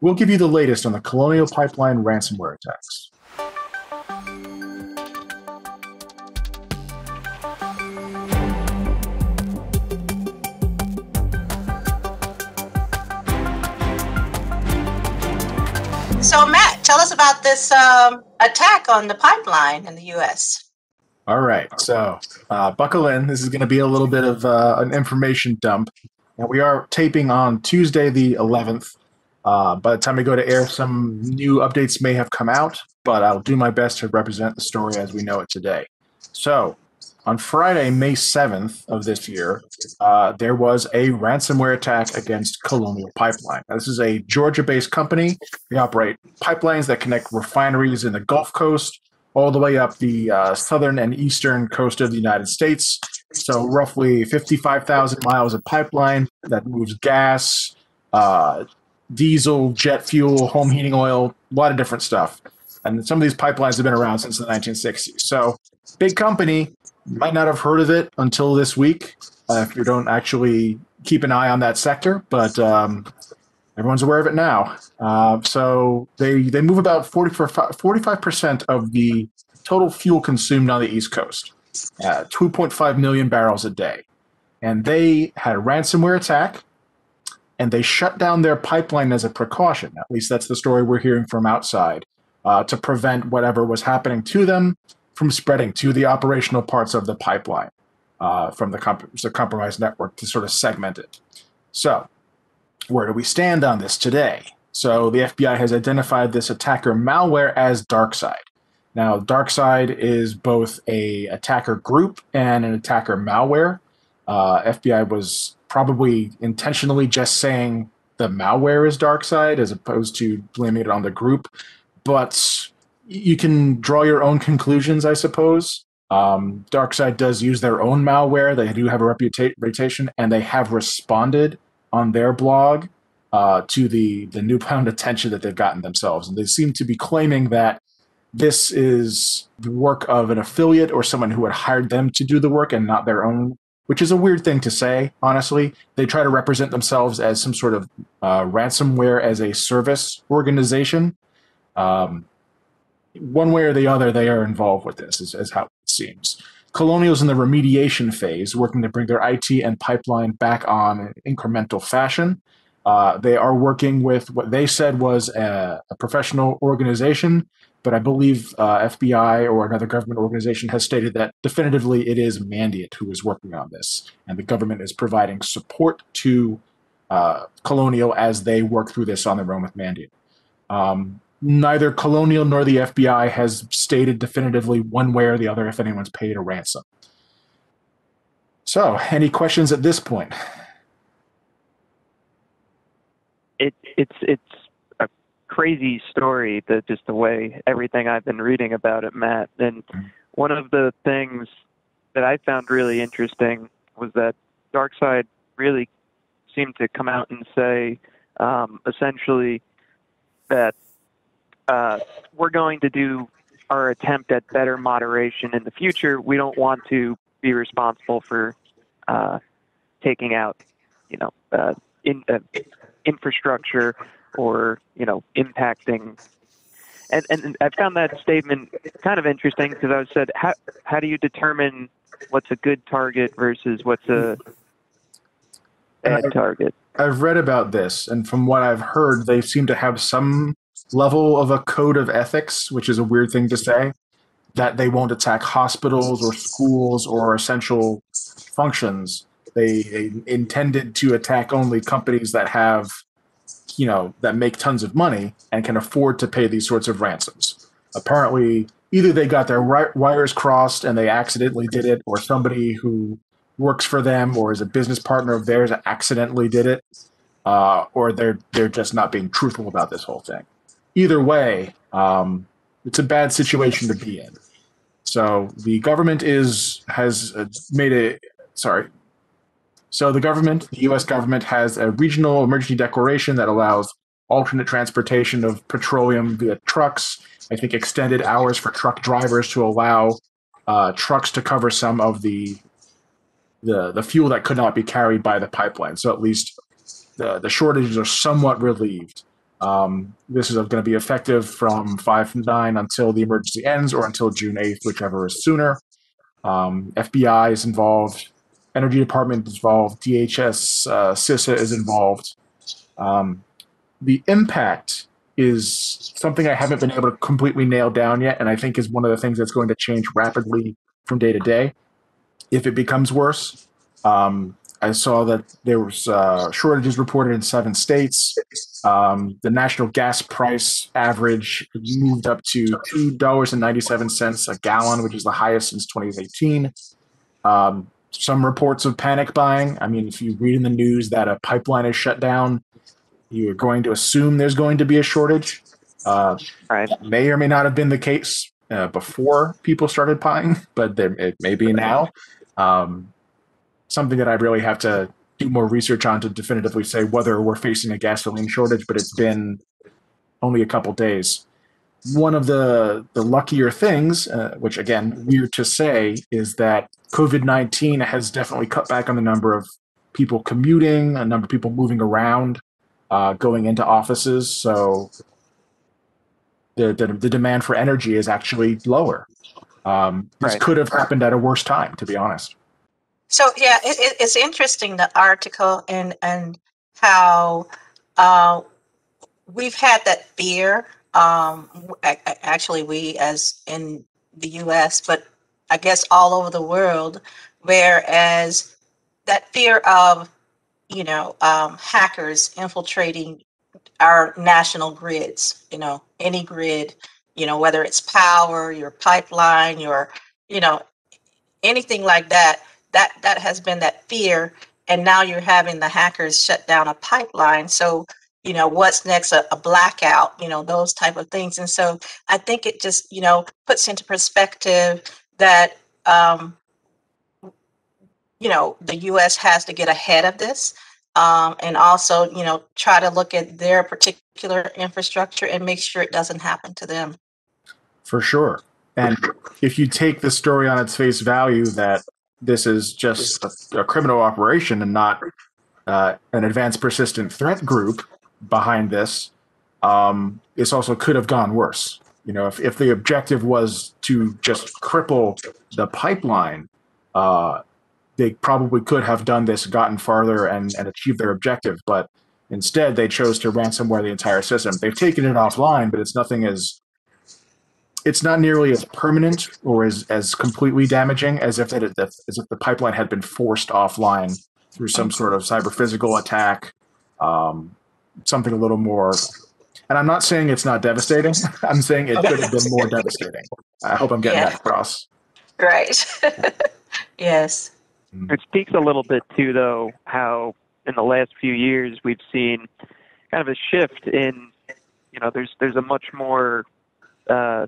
we'll give you the latest on the Colonial Pipeline ransomware attacks. So, Matt, tell us about this um, attack on the pipeline in the U.S. All right, so uh, buckle in. This is going to be a little bit of uh, an information dump. Now, we are taping on Tuesday, the 11th. Uh, by the time we go to air, some new updates may have come out, but I'll do my best to represent the story as we know it today. So, on Friday, May 7th of this year, uh, there was a ransomware attack against Colonial Pipeline. Now, this is a Georgia based company. They operate pipelines that connect refineries in the Gulf Coast all the way up the uh, southern and eastern coast of the United States. So, roughly 55,000 miles of pipeline that moves gas, uh, diesel, jet fuel, home heating oil, a lot of different stuff. And some of these pipelines have been around since the 1960s. So, big company, might not have heard of it until this week uh, if you don't actually keep an eye on that sector, but um, everyone's aware of it now. Uh, so they, they move about 40, 45% of the total fuel consumed on the East Coast, uh, 2.5 million barrels a day. And they had a ransomware attack and they shut down their pipeline as a precaution. At least that's the story we're hearing from outside uh, to prevent whatever was happening to them from spreading to the operational parts of the pipeline uh, from the, comp- the compromised network to sort of segment it. So, where do we stand on this today? So, the FBI has identified this attacker malware as DarkSide. Now, DarkSide is both a attacker group and an attacker malware. Uh, FBI was probably intentionally just saying the malware is DarkSide as opposed to blaming it on the group. But you can draw your own conclusions, I suppose. Um, DarkSide does use their own malware. They do have a reputa- reputation, and they have responded on their blog uh, to the the newfound attention that they've gotten themselves, and they seem to be claiming that this is the work of an affiliate or someone who had hired them to do the work and not their own. Which is a weird thing to say, honestly. They try to represent themselves as some sort of uh, ransomware as a service organization. Um, one way or the other, they are involved with this, is, is how it seems. Colonial's in the remediation phase, working to bring their IT and pipeline back on in incremental fashion. Uh, they are working with what they said was a, a professional organization, but I believe uh, FBI or another government organization has stated that definitively it is Mandiant who is working on this, and the government is providing support to uh, Colonial as they work through this on their own with Mandiant. Um, neither Colonial nor the FBI has stated definitively one way or the other if anyone's paid a ransom. So, any questions at this point? It it's it's a crazy story that just the way everything I've been reading about it, Matt. And one of the things that I found really interesting was that DarkSide really seemed to come out and say um, essentially that uh, we're going to do our attempt at better moderation in the future. We don't want to be responsible for uh, taking out, you know, uh, in, uh, infrastructure or you know impacting. And, and I found that statement kind of interesting because I said, how how do you determine what's a good target versus what's a bad target? I've read about this, and from what I've heard, they seem to have some level of a code of ethics, which is a weird thing to say, that they won't attack hospitals or schools or essential functions. They, intended to attack only companies that have, you know, that make tons of money and can afford to pay these sorts of ransoms. Apparently, either they got their wires crossed and they accidentally did it, or somebody who works for them or is a business partner of theirs accidentally did it, uh, or they're they're just not being truthful about this whole thing either way, um, it's a bad situation to be in. So the government is has uh, made a sorry. So the government, the U.S. government, has a regional emergency declaration that allows alternate transportation of petroleum via trucks. I think extended hours for truck drivers to allow uh, trucks to cover some of the the the fuel that could not be carried by the pipeline. So at least the the shortages are somewhat relieved. Um, this is going to be effective from 5 9 until the emergency ends or until June 8th, whichever is sooner. Um, FBI is involved, Energy Department is involved, DHS, uh, CISA is involved. Um, the impact is something I haven't been able to completely nail down yet, and I think is one of the things that's going to change rapidly from day to day. If it becomes worse, um, I saw that there was uh, shortages reported in seven states. Um, the national gas price average moved up to two dollars and ninety seven cents a gallon, which is the highest since 2018. Um, some reports of panic buying. I mean, if you read in the news that a pipeline is shut down, you're going to assume there's going to be a shortage. Uh, Right. may or may not have been the case uh, before people started buying, but there, it may be now. Um, something that I really have to do more research on to definitively say whether we're facing a gasoline shortage, but it's been only a couple days. One of the the luckier things, uh, which again weird to say, is that COVID nineteen has definitely cut back on the number of people commuting, a number of people moving around, uh, going into offices. So the, the the demand for energy is actually lower. Um, this Right. could have happened at a worse time, to be honest. So yeah, it, it, it's interesting the article and and how uh, we've had that fear. Um, actually, we as in the U.S., but I guess all over the world. Whereas that fear of you know um, hackers infiltrating our national grids, you know any grid, you know whether it's power, your pipeline, your you know anything like that that that has been that fear and now you're having the hackers shut down a pipeline so you know what's next a, a blackout you know those type of things and so i think it just you know puts into perspective that um you know the us has to get ahead of this um, and also you know try to look at their particular infrastructure and make sure it doesn't happen to them For sure. And if you take the story on its face value that this is just a, a criminal operation and not uh, an advanced persistent threat group behind this, um, this also could have gone worse. You know, if, if the objective was to just cripple the pipeline, uh, they probably could have done this, gotten farther, and, and achieved their objective. But instead, they chose to ransomware the entire system. They've taken it offline, but it's nothing as it's not nearly as permanent or as, as completely damaging as if it as if the pipeline had been forced offline through some sort of cyber physical attack, um, something a little more. And I'm not saying it's not devastating. I'm saying it could have been more devastating. I hope I'm getting Yeah. that across. right yes It speaks a little bit too, though, how in the last few years we've seen kind of a shift in, you know, there's there's a much more uh,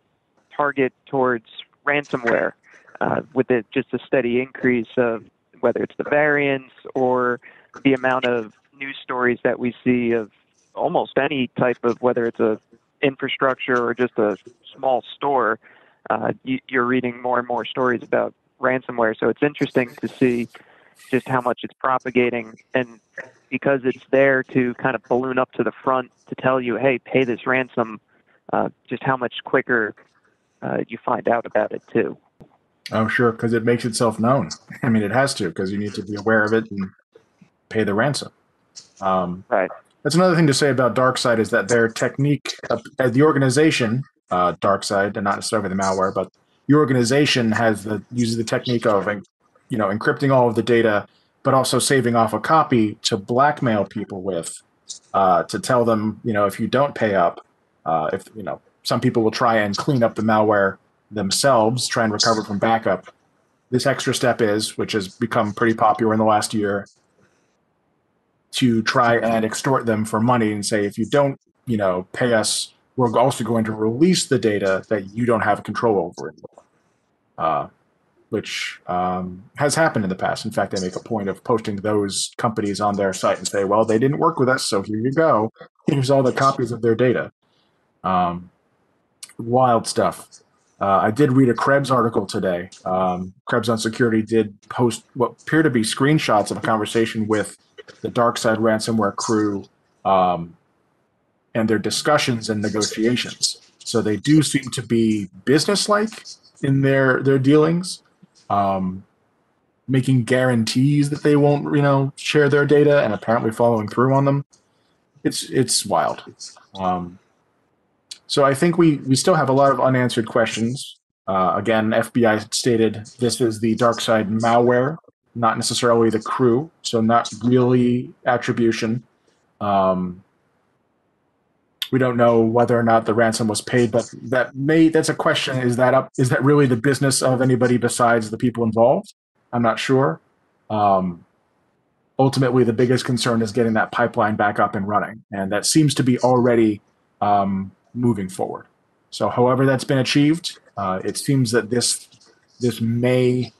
target towards ransomware, uh, with it just a steady increase of whether it's the variants or the amount of news stories that we see of almost any type of whether it's a infrastructure or just a small store. Uh, you, you're reading more and more stories about ransomware. So it's interesting to see just how much it's propagating. And because it's there to kind of balloon up to the front to tell you, hey, pay this ransom, uh, just how much quicker uh, you find out about it, too. Oh, sure, because it makes itself known. I mean, it has to because you need to be aware of it and pay the ransom. Um, Right. That's another thing to say about DarkSide is that their technique, uh, the organization, uh, DarkSide, and not necessarily the malware, but the organization has the uses the technique of, you know, encrypting all of the data, but also saving off a copy to blackmail people with, uh, to tell them, you know, if you don't pay up, uh, if you know, some people will try and clean up the malware themselves, try and recover from backup. This extra step is, which has become pretty popular in the last year, to try and extort them for money and say, if you don't, you know, pay us, we're also going to release the data that you don't have control over. Uh, which um, has happened in the past. In fact, they make a point of posting those companies on their site and say, well, they didn't work with us, so here you go. Here's all the copies of their data. Um, wild stuff. Uh, I did read a Krebs article today. Um, Krebs on Security did post what appear to be screenshots of a conversation with the DarkSide ransomware crew um, and their discussions and negotiations. So they do seem to be businesslike in their their dealings, um, making guarantees that they won't, you know, share their data, and apparently following through on them. It's it's wild. Um, so I think we we still have a lot of unanswered questions. Uh, again, FBI stated this is the DarkSide malware, not necessarily the crew, so not really attribution. Um, we don't know whether or not the ransom was paid, but that may that's a question. Is that up? Is that really the business of anybody besides the people involved? I'm not sure. Um, ultimately, the biggest concern is getting that pipeline back up and running, and that seems to be already um, moving forward. So, however that's been achieved, uh, it seems that this this may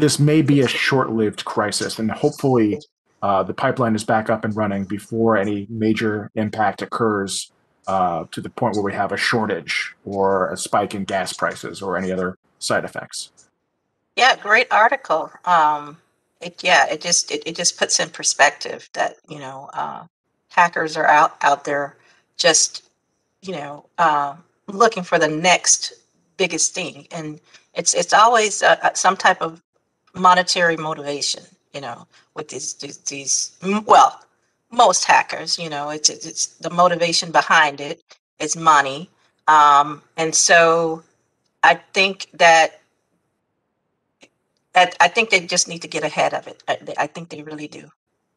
this may be a short-lived crisis, and hopefully uh, the pipeline is back up and running before any major impact occurs uh, to the point where we have a shortage or a spike in gas prices or any other side effects. Yeah, great article. Um, it, yeah, it just it, it just puts in perspective that you know uh, hackers are out out there just you know uh, looking for the next biggest thing, and it's it's always uh, uh some type of monetary motivation you know, with these, these, these well, most hackers, you know, it's, it's the motivation behind it is money. Um, and so I think that, I, I think they just need to get ahead of it. I, I think they really do.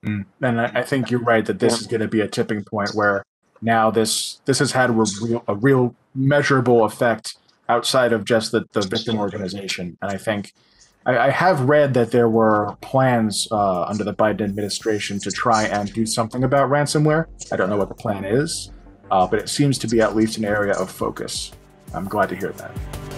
Mm. And I, I, think you're right that this is going to be a tipping point where now this this has had a real, a real measurable effect outside of just the, the victim organization. And I think I, I have read that there were plans uh, under the Biden administration to try and do something about ransomware. I don't know what the plan is, uh, but it seems to be at least an area of focus. I'm glad to hear that.